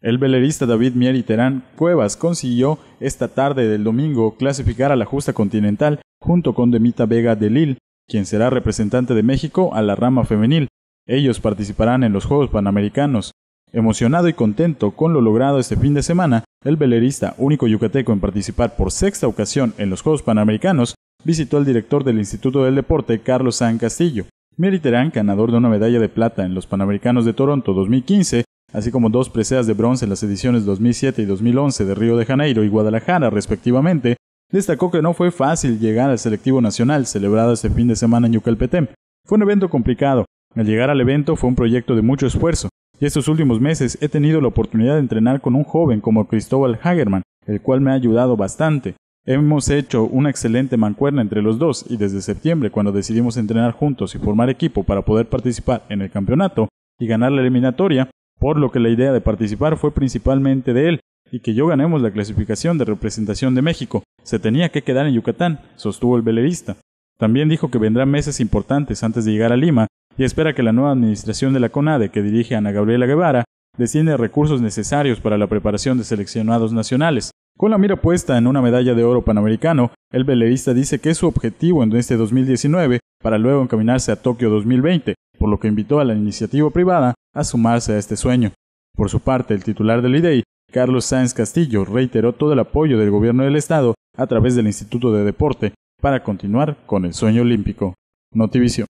El velerista David Mieri Terán Cuevas consiguió esta tarde del domingo clasificar a la justa continental junto con Demita Vega de Lille, quien será representante de México a la rama femenil. Ellos participarán en los Juegos Panamericanos. Emocionado y contento con lo logrado este fin de semana, el velerista, único yucateco en participar por sexta ocasión en los Juegos Panamericanos, visitó al director del Instituto del Deporte, Carlos San Castillo. Mieri Terán, ganador de una medalla de plata en los Panamericanos de Toronto 2015, así como dos preseas de bronce en las ediciones 2007 y 2011 de Río de Janeiro y Guadalajara, respectivamente, destacó que no fue fácil llegar al selectivo nacional celebrado este fin de semana en Yucalpetén. Fue un evento complicado. Al llegar al evento fue un proyecto de mucho esfuerzo, y estos últimos meses he tenido la oportunidad de entrenar con un joven como Cristóbal Hagerman, el cual me ha ayudado bastante. Hemos hecho una excelente mancuerna entre los dos y desde septiembre, cuando decidimos entrenar juntos y formar equipo para poder participar en el campeonato y ganar la eliminatoria, por lo que la idea de participar fue principalmente de él, y que yo ganemos la clasificación de representación de México. Se tenía que quedar en Yucatán, sostuvo el velerista. También dijo que vendrán meses importantes antes de llegar a Lima y espera que la nueva administración de la CONADE, que dirige Ana Gabriela Guevara, desciende recursos necesarios para la preparación de seleccionados nacionales. Con la mira puesta en una medalla de oro panamericano, el velerista dice que es su objetivo en este 2019 para luego encaminarse a Tokio 2020, por lo que invitó a la iniciativa privada a sumarse a este sueño. Por su parte, el titular del IDEI, Carlos Sáenz Castillo, reiteró todo el apoyo del gobierno del Estado a través del Instituto de Deporte para continuar con el sueño olímpico. Notivisión.